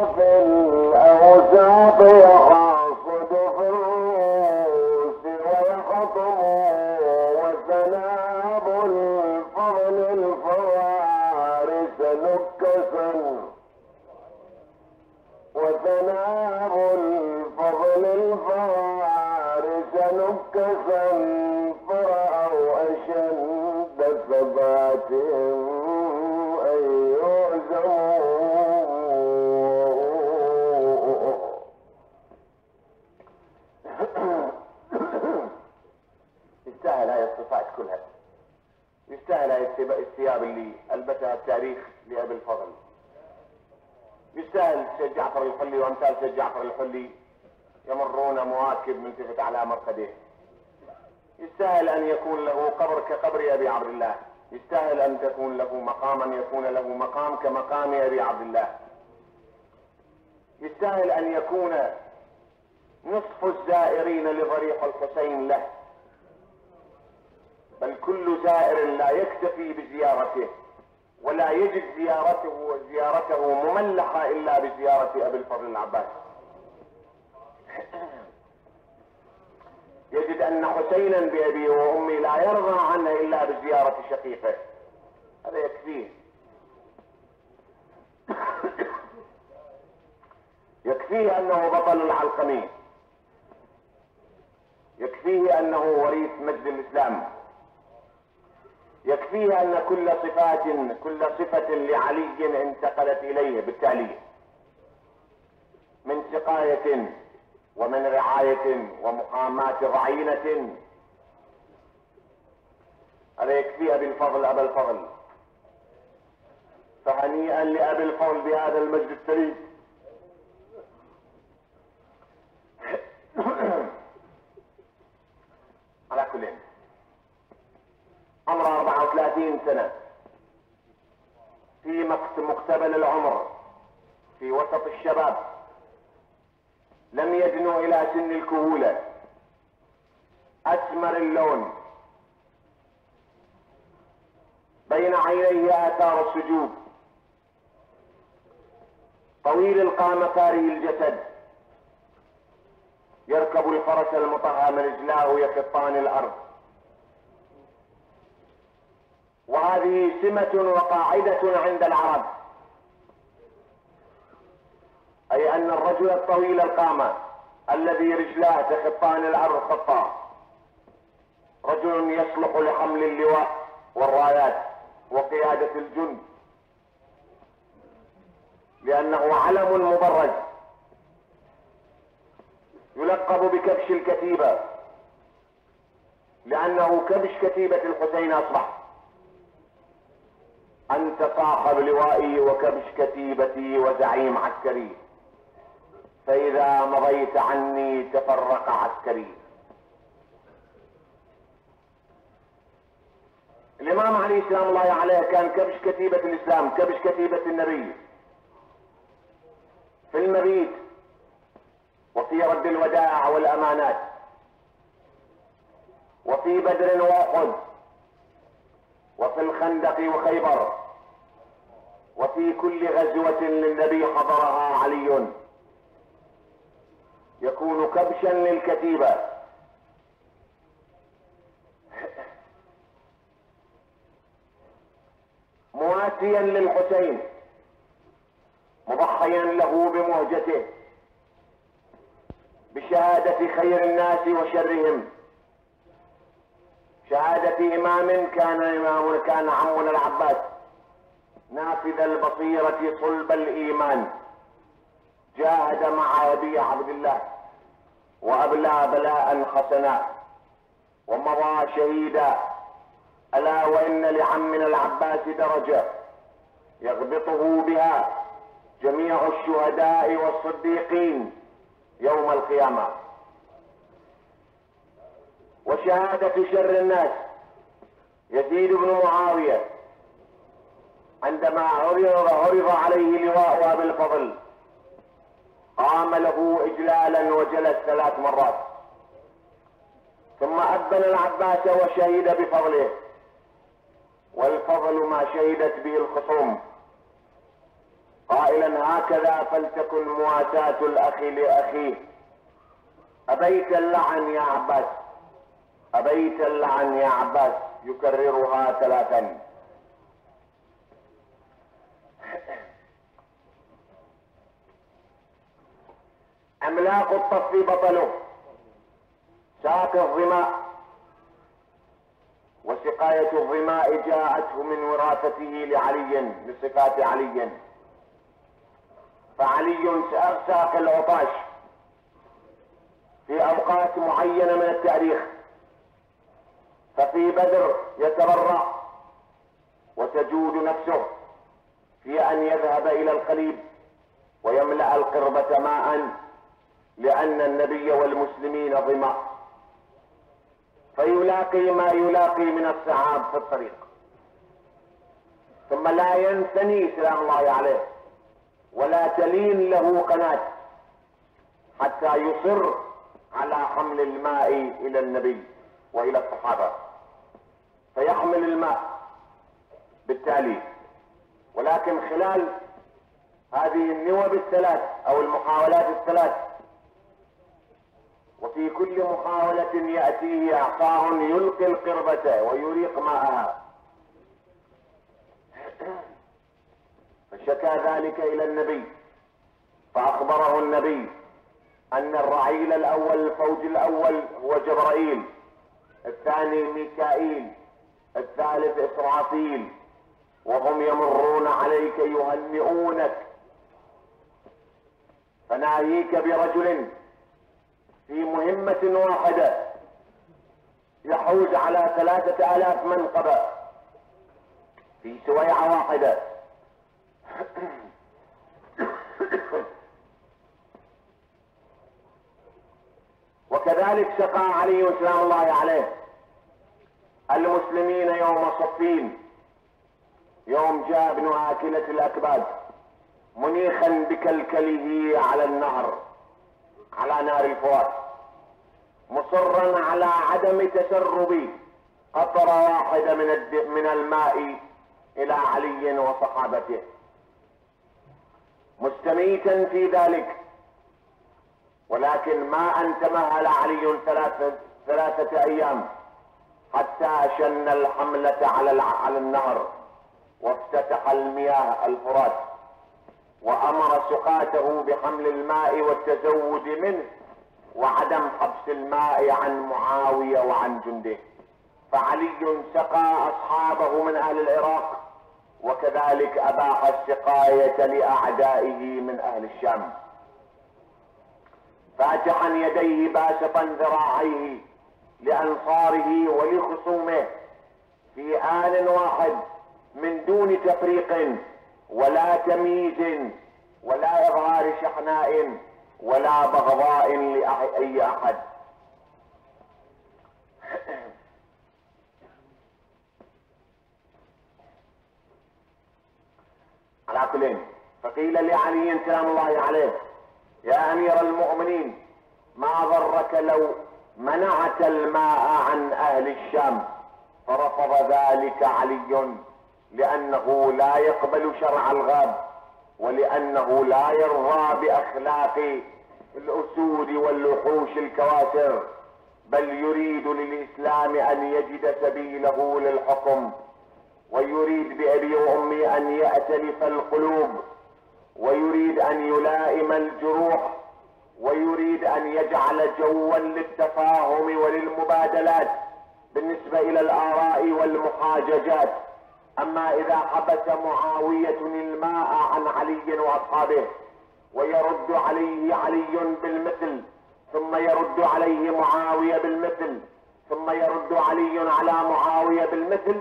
novela. له مقاما يكون له مقام كمقام أبي عبد الله. يستاهل أن يكون نصف الزائرين لضريح الحسين له. بل كل زائر لا يكتفي بزيارته ولا يجد زيارته زيارته مملحة إلا بزيارة أبي الفضل العباس يجد أن حسينا بأبيه وأمي لا يرضى عنه إلا بزيارة شقيقه. هذا يكفيه يكفيه أنه بطل العلقمي. يكفيه أنه وريث مجد الإسلام. يكفيه أن كل صفات كل صفة لعلي انتقلت إليه بالتالي. من سقاية ومن رعاية ومقامات رعينة هذا يكفيها بالفضل أبا الفضل. فهنيئا لأبي الفضل بهذا المجد الشريف على كل عمره 34 سنة. في مقت- مقتبل العمر في وسط الشباب. لم يدنو إلى سن الكهولة. أسمر اللون. بين عينيه آثار السجود. طويل القامة كاره الجسد. يركب الفرس المطهى رجلاه يخطان الأرض. وهذه سمة وقاعدة عند العرب. أي أن الرجل الطويل القامة الذي رجلاه تخطان الأرض خطا رجل يصلح لحمل اللواء والرايات وقيادة الجند. لأنه علم مبرز يلقب بكبش الكتيبة. لأنه كبش كتيبة الحسين أصبح. أنت صاحب لوائي وكبش كتيبتي وزعيم عسكري. فإذا مضيت عني تفرق عسكري. الإمام علي سلام الله عليه كان كبش كتيبة الإسلام كبش كتيبة النبي. في المبيت وفي رد الودائع والأمانات. وفي بدر وأحد. وفي الخندق وخيبر. وفي كل غزوة للنبي حضرها علي. يكون كبشا للكتيبة. مواسيا للحسين. مضحيا له بمهجته بشهادة خير الناس وشرهم. شهادة إمام كان إمام كان عمنا العباس. نافذ البصيرة صلب الإيمان. جاهد مع أبي عبد الله وأبلى بلاء حسنا. ومضى شهيدا. ألا وإن لعمنا العباس درجة يغبطه بها. جميع الشهداء والصديقين يوم القيامة. وشهادة شر الناس يزيد بن معاوية عندما عرض عليه لواء أبي الفضل قام له إجلالا وجلس ثلاث مرات. ثم أبن العباس وشهد بفضله والفضل ما شهدت به الخصوم. قائلا هكذا فلتكن مواساة الأخ لاخيه أبيت اللعن يا عباس أبيت اللعن يا عباس يكررها ثلاثا. عملاق الطف بطله ساق الظماء وسقاية الظماء جاءته من وراثته لعلي من صفات علي. فعلي ساق العطاش في أوقات معينة من التاريخ. ففي بدر يتبرع وتجود نفسه في أن يذهب إلى القليب ويملأ القربة ماء لأن النبي والمسلمين ظما. فيلاقي ما يلاقي من الصعاب في الطريق. ثم لا ينثني سلام الله عليه. ولا تلين له قناة حتى يصر على حمل الماء إلى النبي وإلى الصحابة. فيحمل الماء بالتالي. ولكن خلال هذه النوب الثلاث أو المحاولات الثلاث وفي كل محاولة يأتيه إعصار يلقي القربة ويريق ماءها. فشكى ذلك إلى النبي فأخبره النبي أن الرعيل الأول الفوج الأول هو جبرائيل الثاني ميكائيل الثالث إسرافيل وهم يمرون عليك يهنئونك فناهيك برجل في مهمة واحدة يحوز على ثلاثة آلاف منقبة في سويعة واحدة. وكذلك سقى علي سلام الله عليه. المسلمين يوم صفين. يوم جاء ابن آكلة الأكباد. منيخا بكلكله على النهر. على نار الفرات مصرا على عدم تسرب. قطرة واحدة من من الماء إلى علي وصحابته. مستميتا في ذلك. ولكن ما أن تمهل علي ثلاثة, ثلاثة أيام حتى شن الحملة على على النهر وافتتح المياه الفرات وأمر سقاته بحمل الماء والتزود منه وعدم حبس الماء عن معاوية وعن جنده. فعلي سقى أصحابه من أهل العراق وكذلك أباح السقاية لأعدائه من أهل الشام. فاتحا يديه باسطا ذراعيه لأنصاره ولخصومه في آن واحد من دون تفريق ولا تمييز ولا إظهار شحناء ولا بغضاء لأي أحد على كلين فقيل لعلي سلام الله عليه. يا أمير المؤمنين ما ضرك لو منعت الماء عن أهل الشام؟ فرفض ذلك علي لأنه لا يقبل شرع الغاب ولأنه لا يرضى بأخلاق الأسود والوحوش الكواسر بل يريد للإسلام أن يجد سبيله للحكم ويريد بأبي وأمي أن يأتلف القلوب ويريد أن يلائم الجروح ويريد أن يجعل جوا للتفاهم وللمبادلات بالنسبة إلى الآراء والمحاججات. أما إذا حبس معاوية الماء عن علي وأصحابه ويرد عليه علي بالمثل ثم يرد عليه معاوية بالمثل ثم يرد علي على معاوية بالمثل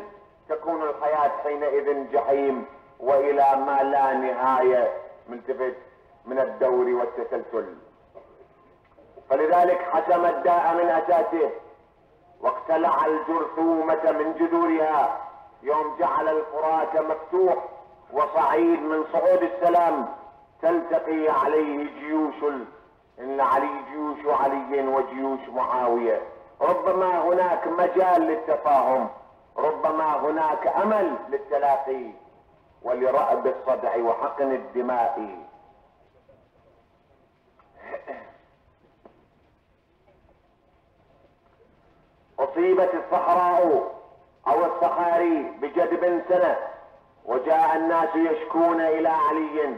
تكون الحياة حينئذ جحيم وإلى ما لا نهاية. ملتفت من الدور والتسلسل. فلذلك حسم الداء من أساسه واقتلع الجرثومة من جذورها يوم جعل الفرات مفتوح وصعيد من صعود السلام تلتقي عليه جيوش إن علي جيوش علي وجيوش معاوية. ربما هناك مجال للتفاهم ربما هناك أمل للتلاقي. ولرأب الصدع وحقن الدماء. أصيبت الصحراء أو الصحاري بجدب سنة وجاء الناس يشكون إلى علي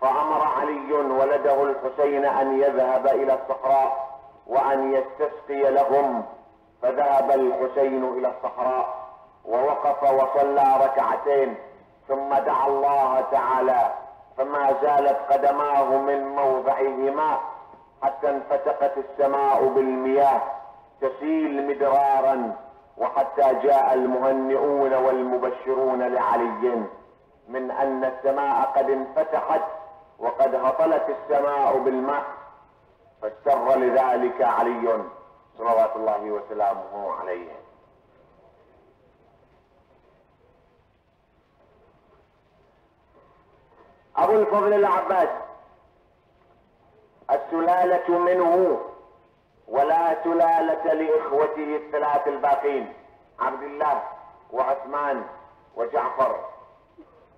فأمر علي ولده الحسين أن يذهب إلى الصحراء وأن يستسقي لهم. فذهب الحسين إلى الصحراء ووقف وصلى ركعتين. ثم دعا الله تعالى فما زالت قدماه من موضعهما حتى انفتقت السماء بالمياه تسيل مدرارا وحتى جاء المهنئون والمبشرون لعلي من أن السماء قد انفتحت وقد هطلت السماء بالماء فاستر لذلك علي صلوات الله وسلامه عليه. أبو الفضل العباس. السلالة منه ولا سلالة لإخوته الثلاث الباقين عبد الله وعثمان وجعفر.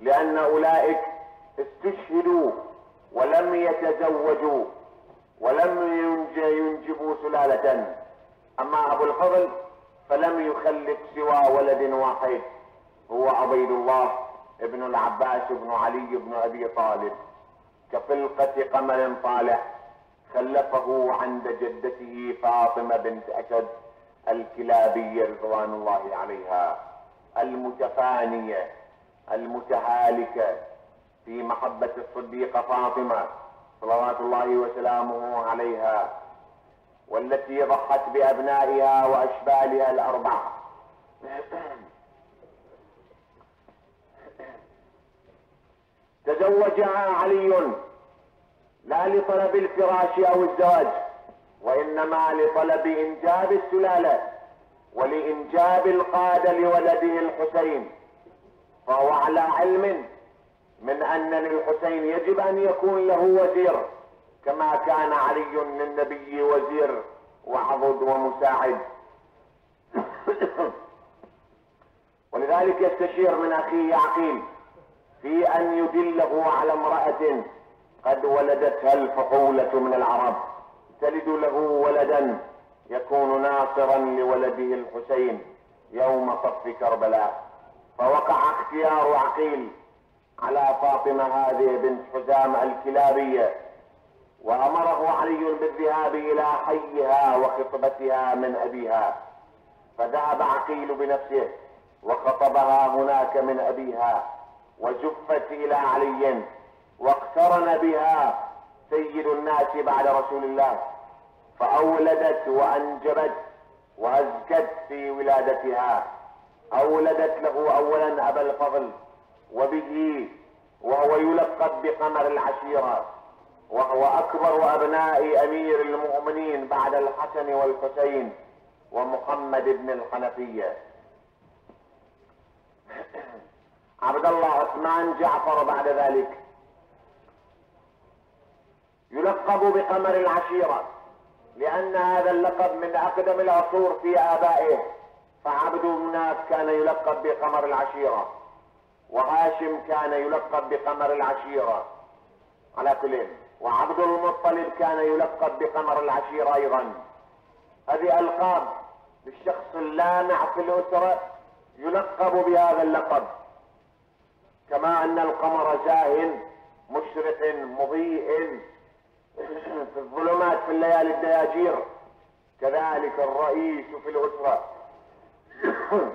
لأن أولئك استشهدوا ولم يتزوجوا ولم ينجبوا سلالة. أما أبو الفضل فلم يخلف سوى ولد واحد هو عبيد الله ابن العباس بن علي بن أبي طالب. كفلقة قمر طالع خلفه عند جدته فاطمة بنت أسد الكلابية رضوان الله عليها. المتفانية المتهالكة في محبة الصديقة فاطمة صلوات الله وسلامه عليها والتي ضحت بأبنائها وأشبالها الأربعة. تزوجها علي. لا لطلب الفراش أو الزواج وإنما لطلب إنجاب السلالة ولإنجاب القادة لولده الحسين. فهو على علم من أن للحسين يجب أن يكون له وزير كما كان علي للنبي وزير وعضد ومساعد. ولذلك يستشير من أخيه عقيل في أن يدله على امرأة قد ولدتها الفحولة من العرب. تلد له ولدا يكون ناصرا لولده الحسين يوم صف كربلاء. فوقع اختيار عقيل على فاطمة هذه بنت حزام الكلابية وأمره علي بالذهاب إلى حيها وخطبتها من أبيها. فذهب عقيل بنفسه وخطبها هناك من أبيها. وزفت إلى علي واقترن بها سيد الناس بعد رسول الله فأولدت وأنجبت وأزكت في ولادتها. أولدت له أولا أبا الفضل وبه وهو يلقب بقمر العشيرة وهو أكبر أبناء أمير المؤمنين بعد الحسن والحسين ومحمد بن الحنفية. عبد الله عثمان جعفر بعد ذلك. يلقب بقمر العشيرة لأن هذا اللقب من أقدم العصور في آبائه. فعبد مناف كان يلقب بقمر العشيرة وهاشم كان يلقب بقمر العشيرة. على كل وعبد المطلب كان يلقب بقمر العشيرة أيضا. هذه ألقاب للشخص اللامع في الأسرة يلقب بهذا اللقب. كما أن القمر زاهن مشرق مضيء في الظلمات في الليالي الدياجير. كذلك الرئيس في الأسرة.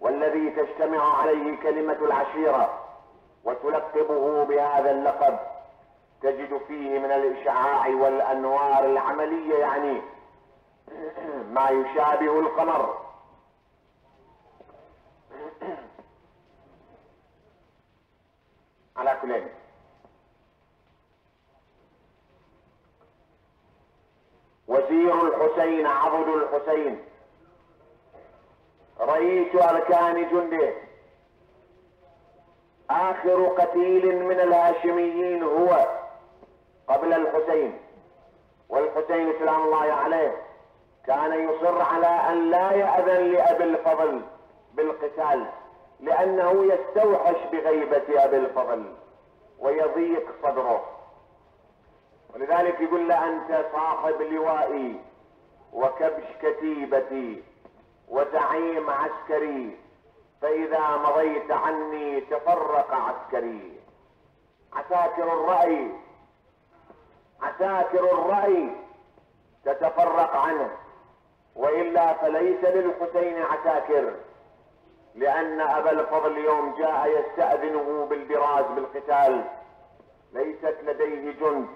والذي تجتمع عليه كلمة العشيرة وتلقبه بهذا اللقب. تجد فيه من الإشعاع والأنوار العملية يعني ما يشابه القمر. على كل وزير الحسين عبد الحسين. رئيس أركان جنده آخر قتيل من الهاشميين هو قبل الحسين. والحسين سلام الله عليه كان يصر على أن لا يأذن لأبي الفضل بالقتال. لأنه يستوحش بغيبة أبي الفضل ويضيق صدره. ولذلك يقول له أنت صاحب لوائي وكبش كتيبتي وزعيم عسكري فإذا مضيت عني تفرق عسكري. عساكر الرأي عساكر الرأي تتفرق عنه. وإلا فليس للحسين عساكر. لأن أبا الفضل يوم جاء يستأذنه بالبراز بالقتال. ليست لديه جند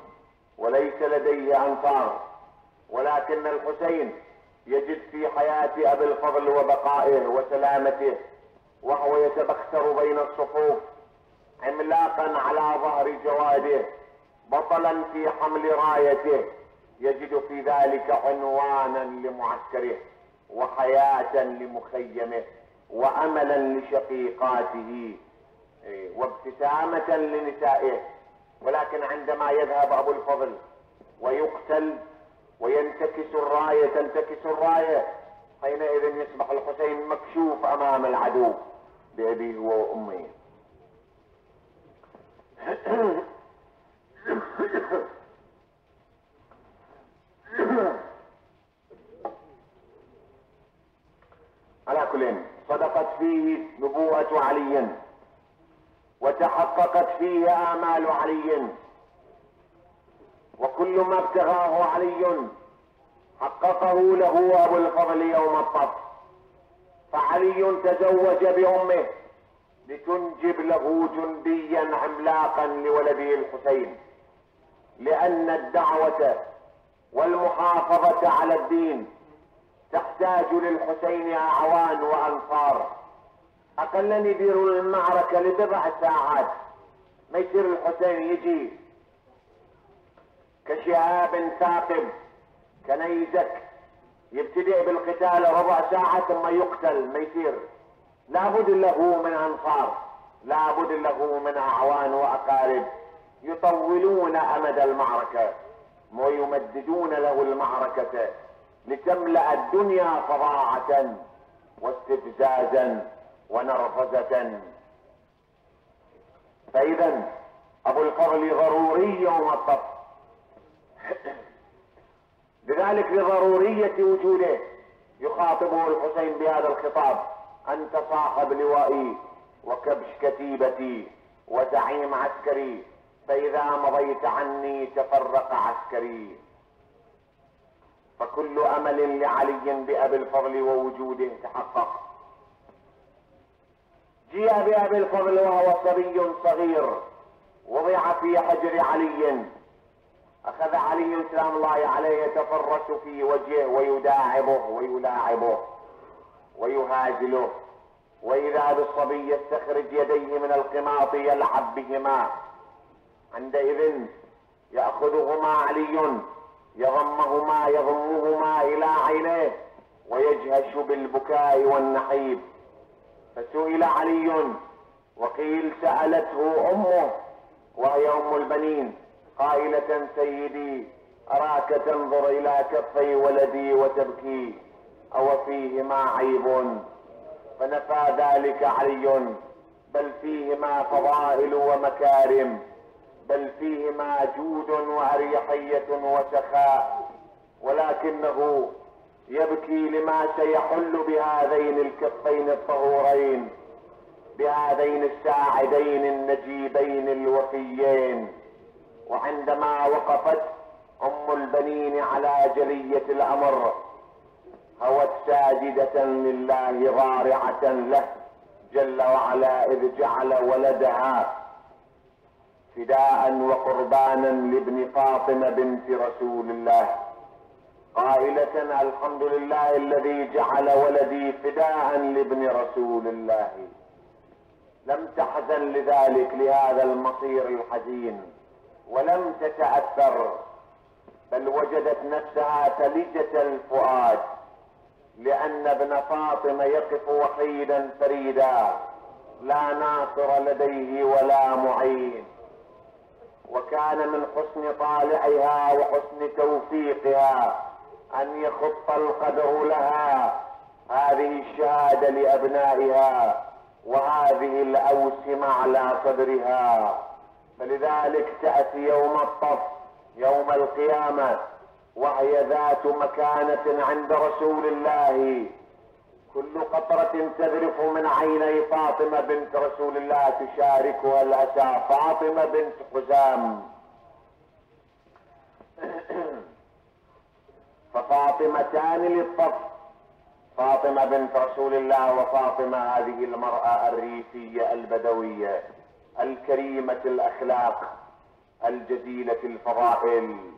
وليس لديه أنصار. ولكن الحسين يجد في حياة أبي الفضل وبقائه وسلامته وهو يتبختر بين الصفوف عملاقا على ظهر جواده بطلا في حمل رايته. يجد في ذلك عنوانا لمعسكره وحياة لمخيمه. واملا لشقيقاته إيه، وابتسامة لنسائه. ولكن عندما يذهب أبو الفضل ويقتل وينتكس الراية تنتكس الراية حينئذ يصبح الحسين مكشوف أمام العدو بأبيه وأمه. على كل صدقت فيه نبوءة علي. وتحققت فيه آمال علي. وكل ما ابتغاه علي حققه له أبو الفضل يوم الطف. فعلي تزوج بأمه لتنجب له جنديا عملاقا لولده الحسين. لأن الدعوة والمحافظة على الدين تحتاج للحسين أعوان وأنصار. أقل يديروا المعركة لبضع ساعات ما يصير الحسين يجي. كشهاب ثاقب كنيزك. يبتدئ بالقتال ربع ساعة ثم يقتل ما يصير. لابد له من أنصار. لابد له من أعوان وأقارب. يطولون أمد المعركة. ويمددون له المعركة. لتملأ الدنيا فظاعة واستفزازا ونرفزة. فإذا أبو الفضل ضروري يوم الطف. لذلك لضرورية وجوده يخاطبه الحسين بهذا الخطاب. أنت صاحب لوائي وكبش كتيبتي وزعيم عسكري. فإذا مضيت عني تفرق عسكري. فكل أمل لعلي بأبي الفضل ووجوده تحقق. جيء بأبي الفضل وهو صبي صغير. وضع في حجر علي. أخذ علي سلام الله عليه يتفرس في وجهه ويداعبه ويلاعبه ويهاجله. وإذا بالصبي يستخرج يديه من القماط يلعب بهما. عندئذ يأخذهما علي. يضمهما يضمهما إلى عينيه ويجهش بالبكاء والنحيب. فسئل علي وقيل سألته أمه وهي أم البنين قائلة سيدي أراك تنظر إلى كفي ولدي وتبكي أو فيهما عيب؟ فنفى ذلك علي بل فيهما فضائل ومكارم. بل فيهما جود وأريحية وسخاء ولكنه يبكي لما سيحل بهذين الكفين الطهورين بهذين الساعدين النجيبين الوفيين. وعندما وقفت أم البنين على جلية الأمر هوت ساجدة لله ضارعة له جل وعلا إذ جعل ولدها فداء وقربانا لابن فاطمة بنت رسول الله. قائلة الحمد لله الذي جعل ولدي فداء لابن رسول الله. لم تحزن لذلك لهذا المصير الحزين ولم تتأثر بل وجدت نفسها تلجة الفؤاد لأن ابن فاطمة يقف وحيدا فريدا لا ناصر لديه ولا معين. وكان من حسن طالعها وحسن توفيقها أن يخط القدر لها. هذه الشهادة لأبنائها وهذه الأوسمة على صدرها. فلذلك تأتي يوم الطف يوم القيامة وهي ذات مكانة عند رسول الله. كل قطرة تذرف من عيني فاطمة بنت رسول الله تشاركها الأسى فاطمة بنت حزام ففاطمتان للطف. فاطمة بنت رسول الله وفاطمة هذه المرأة الريفية البدوية الكريمة الأخلاق الجزيلة الفضائل.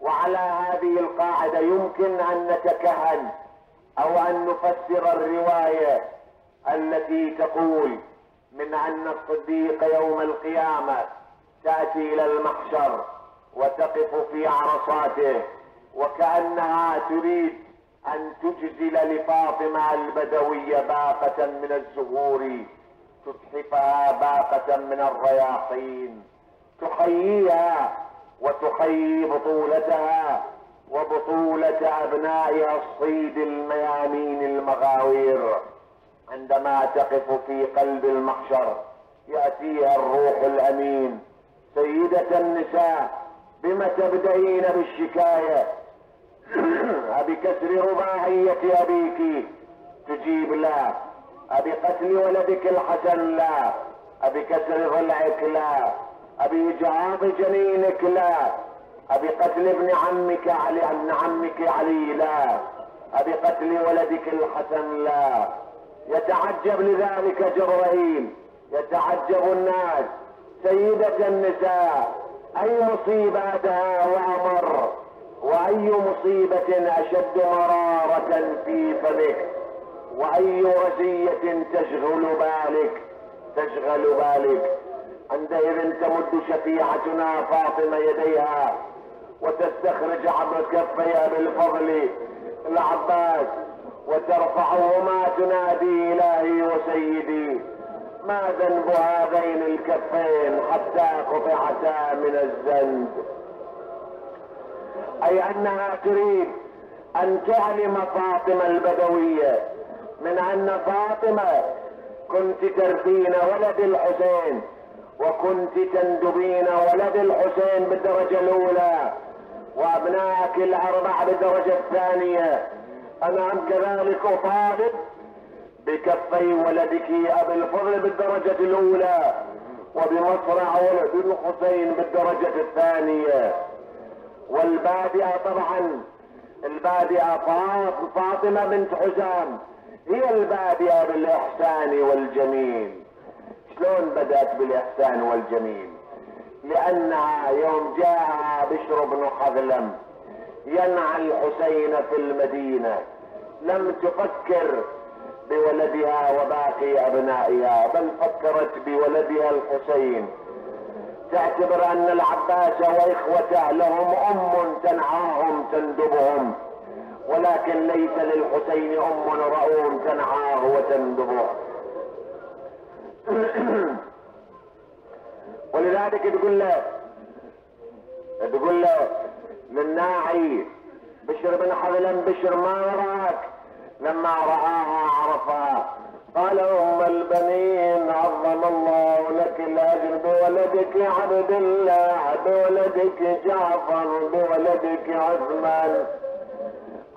وعلى هذه القاعدة يمكن أن نتكهن. أو أن نفسر الرواية التي تقول من أن الصديق يوم القيامة تأتي إلى المحشر وتقف في عرصاته وكأنها تريد أن تجزل لفاطمة البدوية باقة من الزهور تتحفها باقة من الرياحين تحييها وتحيي بطولتها وبطولة أبنائها الصيد الميامين المغاوير. عندما تقف في قلب المحشر يأتيها الروح الأمين. سيدة النساء بم تبدأين بالشكاية؟ أبكسر رباعية أبيك؟ تجيب لا. أبي قتل ولدك الحسن لا. أبي كسر ضلعك لا. أبي جنينك لا. أبي قتل ابن عمك علي ابن عمك علي لا. أبي قتل ولدك الحسن لا. يتعجب لذلك جبرائيل يتعجب الناس. سيدة النساء أي مصيبة أدهى وأمر؟ وأي مصيبة أشد مرارة في فمك وأي رزية تشغل بالك؟ تشغل بالك. عندئذ تمد شفيعتنا فاطمة يديها. وتستخرج عبر كفي ابي الفضل العباس وترفعهما تنادي إلهي وسيدي. ما ذنب هذين الكفين حتى قطعتا من الزند أي أنها تريد أن تعلم فاطمة البدوية من أن فاطمة كنت ترثين ولد الحسين وكنت تندبين ولد الحسين بالدرجة الأولى. وأبنائك الأربع بالدرجة الثانية. أنا كذلك أطالب بكفي ولدك أبي الفضل بالدرجة الأولى وبمصرع ولد الحسين بالدرجة الثانية. والبادئة طبعا البادئة فاطمة بنت حسام هي البادئة بالإحسان والجميل. شلون بدأت بالإحسان والجميل؟ لأنها يوم جاء بشر بن حذلم ينعى الحسين في المدينة. لم تفكر بولدها وباقي أبنائها بل فكرت بولدها الحسين. تعتبر أن العباس وإخوته لهم أم تنعاهم تندبهم. ولكن ليس للحسين أم رؤوم تنعاه وتندبه. ولذلك تقول له تقول له للناعي بشر بن حذلم بشر ما راك لما رآها عرفها. قال أم البنين عظم الله لك الأجر بولدك عبد الله بولدك جعفر بولدك عثمان.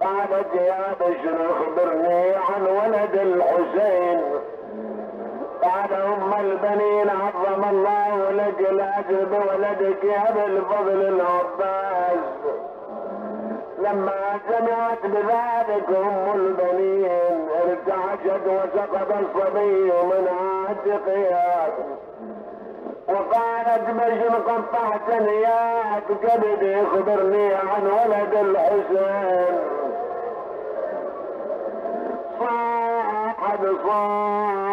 قالت يا بشر أخبرني عن ولد الحسين. قال أم البنين عظم الله لك الاجر بولدك يا أبي الفضل العباس. لما سمعت بذلك أم البنين ارتعشت وسقط الصبي من عاتقها. وقالت بشر قطعت نيات كبدي اخبرني عن ولد الحسين. صاحت صاحت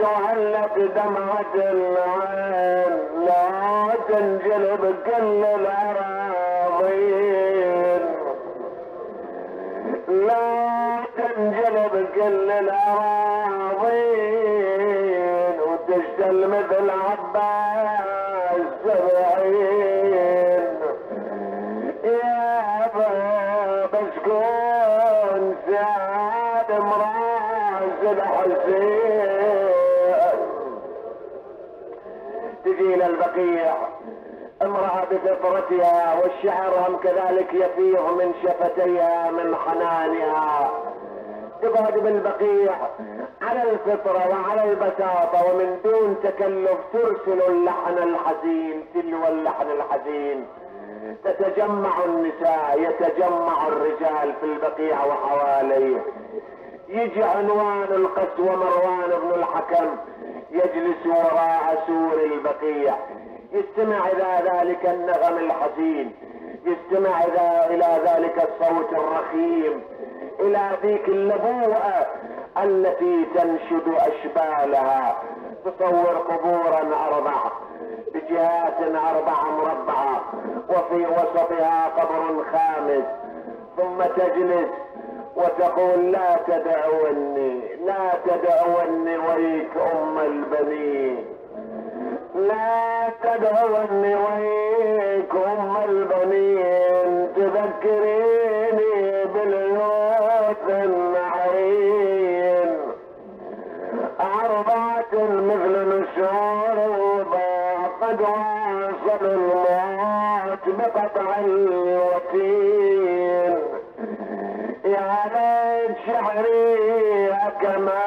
وهلت دمعة العين لا تنجلب كل الأراضين. لا تنجلب كل الأراضين. وتشتل مثل عباس البقيع. امرأة بفطرتها والشعر هم كذلك يفيض من شفتيها من حنانها. تقعد بالبقيع على الفطرة وعلى البساطة ومن دون تكلف ترسل اللحن الحزين تلو اللحن الحزين. تتجمع النساء يتجمع الرجال في البقيع وحواليه. يجي عنوان القسوة مروان بن الحكم يجلس وراء سور البقيع. يستمع إلى ذلك النغم الحزين. يستمع إلى ذلك الصوت الرخيم. إلى ذيك اللبوءة التي تنشد أشبالها. تصور قبورا أربعة بجهات أربعة مربعة وفي وسطها قبر خامس. ثم تجلس وتقول لا تدعوني لا تدعوني ويك أم البنين. لا تدعوني ويك أم البنين. تذكريني باليوت النعيم. أربعة مثل نشور قد واصل الموت بقطع الوتين. ليت شعري كما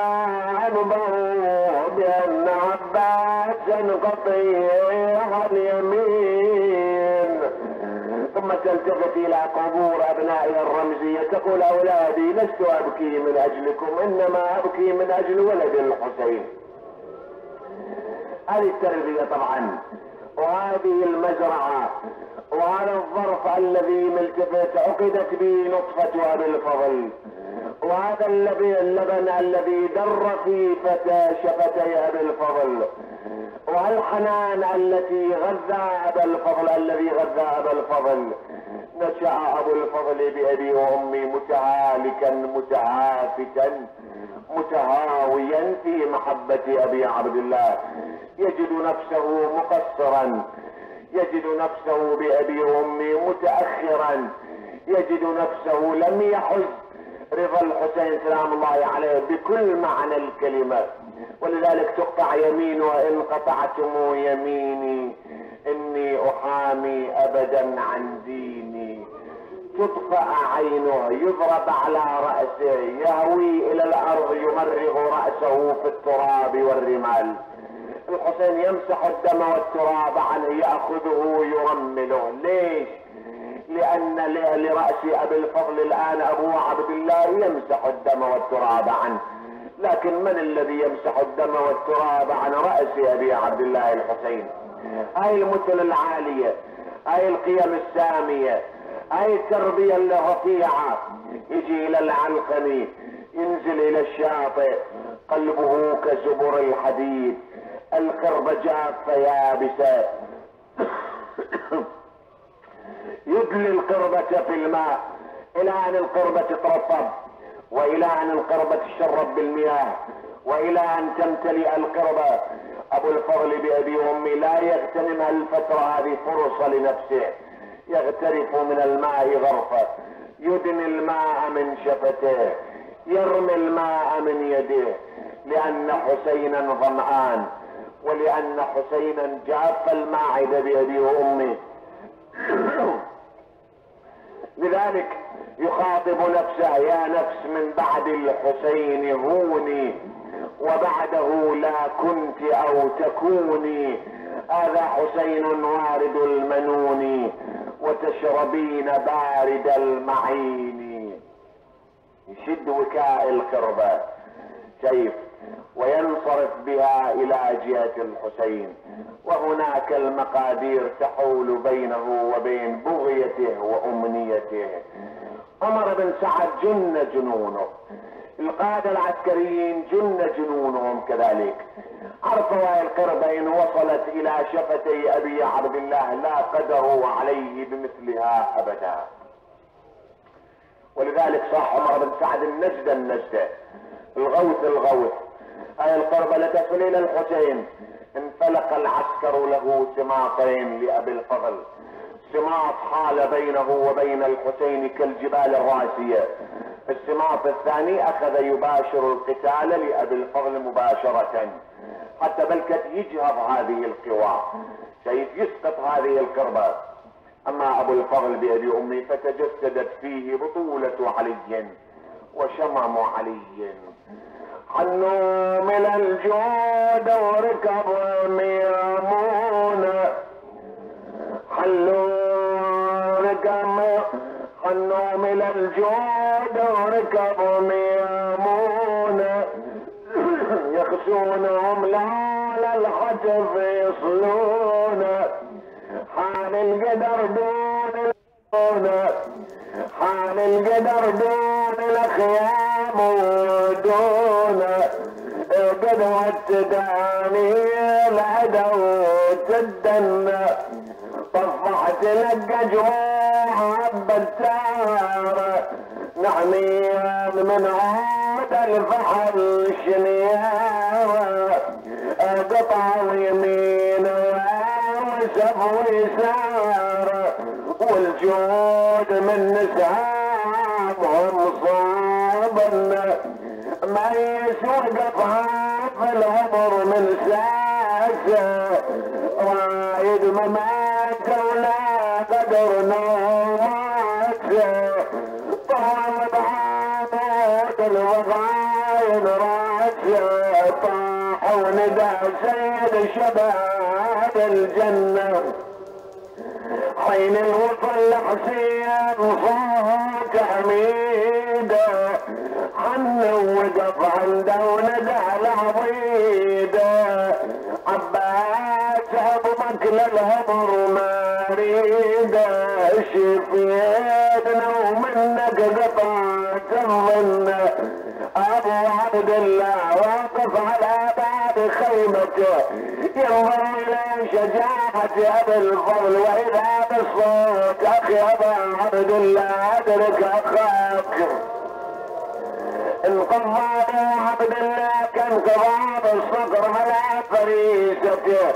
عنبه بأن عباسا قطيع اليمين ثم تلتفت إلى قبور أبنائها الرمزية تقول أولادي لست أبكي من أجلكم إنما أبكي من أجل ولد الحسين هذه التربية طبعا. وهذه المزرعة وهذا الظرف الذي ملتفت عقدت به نطفة أبي الفضل. وهذا اللبن الذي در في فتى شفتي أبي الفضل. والحنان التي غذى أبا الفضل الذي غذى أبا الفضل. نشأ أبو الفضل بأبي وأمي متهالكا متهافتا متهاويا في محبة أبي عبد الله. يجد نفسه مقصرا. يجد نفسه بأبي وأمي متأخرا. يجد نفسه لم يحز. رضا الحسين سلام الله عليه بكل معنى الكلمة. ولذلك تقطع يمينه وإن قطعتم يميني. إني أحامي أبدا عن ديني. تطفأ عينه يضرب على رأسه يهوي إلى الأرض يمرغ رأسه في التراب والرمال. الحسين يمسح الدم والتراب عنه يأخذه يرمله. ليش؟ لأن لرأس أبي الفضل الآن أبو عبد الله يمسح الدم والتراب عنه. لكن من الذي يمسح الدم والتراب عن رأس أبي عبد الله الحسين؟ هاي المثل العالية؟ هاي القيم السامية؟ هاي التربية الرفيعة؟ يجي إلى العلقمي ينزل إلى الشاطئ قلبه كزبر الحديد. القربة جافة يابسة يدلي القربة في الماء. إلى أن القربة تترطب وإلى أن القربة تشرب بالمياه وإلى أن تمتلئ القربة أبو الفضل بأبي وأمي لا يغتنم الفترة هذه فرصة لنفسه. يغترف من الماء غرفة. يدني الماء من شفتيه يرمي الماء من يديه لأن حسينا ظمآن. ولأن حسينا جاف الماعدة بأبي وأمي لذلك يخاطب نفسه يا نفس من بعد الحسين هوني وبعده لا كنت أو تكوني. هذا حسين وارد المنون وتشربين بارد المعين. يشد وكاء القربة كيف وينصرف بها إلى جهة الحسين. وهناك المقادير تحول بينه وبين بغيته وأمنيته. عمر بن سعد جن جنونه. القادة العسكريين جن جنونهم كذلك. عرفوا القربة إن وصلت إلى شفتي أبي عبد الله لا قدروا عليه بمثلها أبدا. ولذلك صح عمر بن سعد النجدة النجدة الغوث الغوث. هاي القربة لتصل إلى الحسين. انفلق العسكر له سماطين لأبي الفضل. سماط حال بينه وبين الحسين كالجبال الراسية. السماط الثاني أخذ يباشر القتال لأبي الفضل مباشرة. حتى بلكت يجهض هذه القوى. سيف يسقط هذه القربة أما أبو الفضل بابي أمي فتجسدت فيه بطولة علي وشمم علي. حنوا من الجود وركبوا ميمونة حلوا ركب حنوا من الجود وركبوا ميمونة يخشونهم لا الحتف يصلون. حال القدر دون حال القدر دون الخيام ودون تداني العدو تدن طفحت لك جروح بالتار نحمي من عود الفحل شنيار. قطع يمين وسب ويسار والجود من نسامهم صابن. ما يسوق في العمر من ساسه ابي الفضل واذا بالصوت أخي ابا عبد الله أدرك أخاك. انقضى ابو عبد الله كانقضاض الصقر على فريسته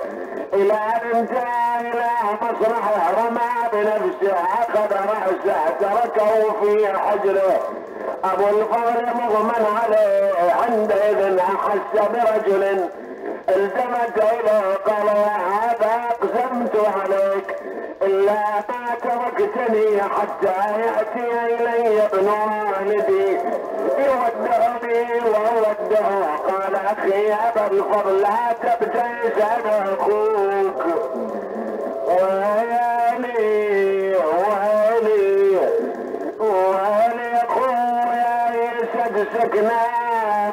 إلى أن انتهى إلى مسرحه رمى بنفسه أخذ رأسه تركه في حجره. أبو الفضل مغمى عليه عندئذ احس برجل التمت إليه قال هذا اقسمت عليك. إلا ما تركتني حتى يأتي إلي ابن والدي يودعني وودعه قال أخي يا أبا الفضل لا تبتئس أنا أخوك. ويلي ويلي ويلي أخويا يسقسقنا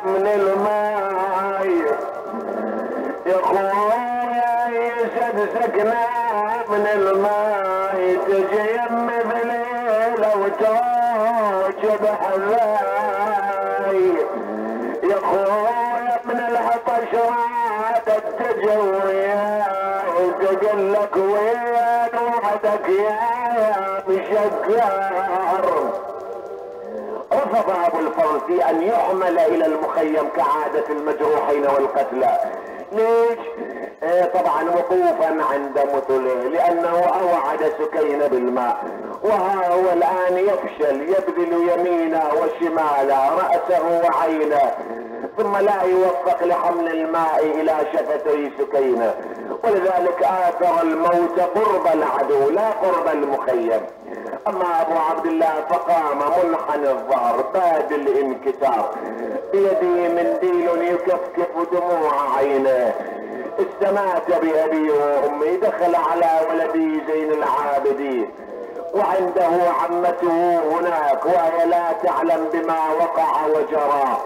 من الماي يا أخويا يسقسقنا في أن يحمل إلى المخيم كعادة المجروحين والقتلى. ليش؟ آه طبعا وقوفا عند مثله لأنه أوعد سكين بالماء. وها هو الآن يفشل يبذل يمينه وشماله رأسه وعينه ثم لا يوفق لحمل الماء إلى شفتي سكينه. ولذلك آثر الموت قرب العدو لا قرب المخيم. اما أبو عبد الله فقام منحن الظهر باد الانكسار. بيده منديل يكفكف دموع عينه. استمات بأبي وأمي دخل على ولدي زين العابدين وعنده عمته هناك وهي لا تعلم بما وقع وجرى.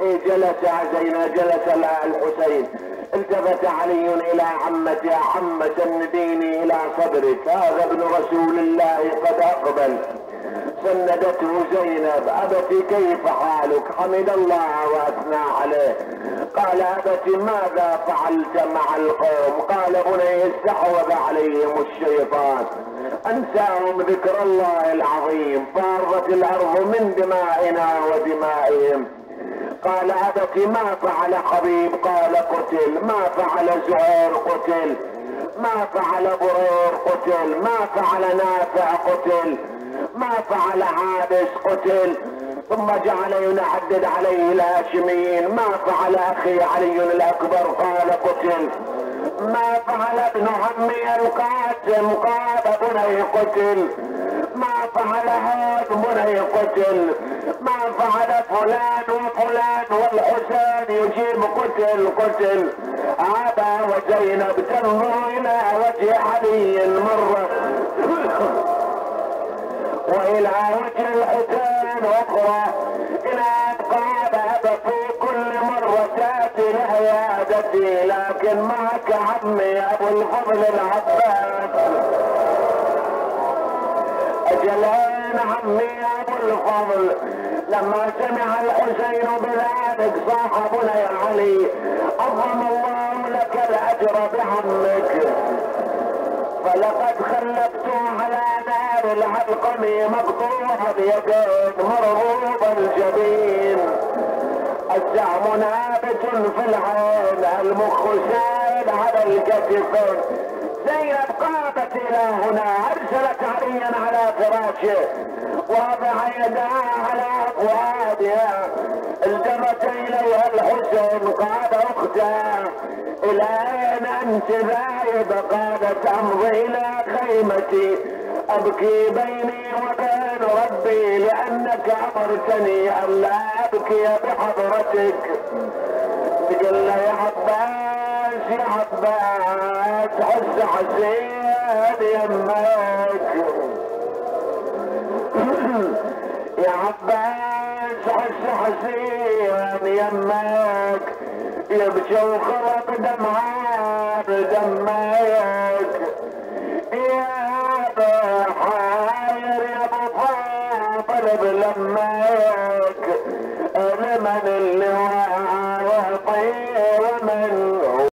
إيه جلس زين جلس الحسين. التفت علي إلى عمته عمة نديني إلى صدرك. هذا ابن رسول الله قد أقبل. سندته زينب. أبتي كيف حالك؟ حمد الله وأثنى عليه. قال أبتي ماذا فعلت مع القوم؟ قال بني استحوذ عليهم الشيطان. أنساهم ذكر الله العظيم. فارت الأرض من دمائنا ودمائهم. قال ابت ما فعل حبيب قال قتل. ما فعل زهير؟ قتل. ما فعل برير قتل. ما فعل نافع؟ قتل. ما فعل عابس؟ قتل. ثم جعل ينعدد عليه الهاشميين ما فعل أخي علي الأكبر؟ قال قتل. ما فعل ابن عمي القاسم؟ قال بني قتل. ما فعل هاد بني قتل ما فعل فلان وفلان والحسين يجيب قتل قتل. ابا وزينب تنظر إلى وجه علي مرة. وإلى وجه الحسين أخرى. إلى أبقى باب في كل مرة تأتي لعيادتي لكن معك عمي أبو الفضل العباس. اجلين ابو الفضل. لما سمع الحسين بذلك صاحبنا يا علي عظم الله لك الأجر بعمك فلقد خلفت على نار العلقم مقطوع اليدين مرغوب الجبين. الزعم نابت في العين المخ سائل على الكتفين زينب قامت إلى هنا أرسلت عليا على فراشه وضع يدها على افوادها التفت إليها الحسين قال اختها إلى اين أنت ذاهب قالت أمضي إلى خيمتي أبكي بيني وبين ربي لأنك أمرتني أن لا أبكي بحضرتك. له يا عباس عباس حس حسين يمك يا عباس حس حسين يمك يبكي وخرق دمعات دمك. يا حاير يا أبو فاضل بلمك لمن اللي واعطي ومن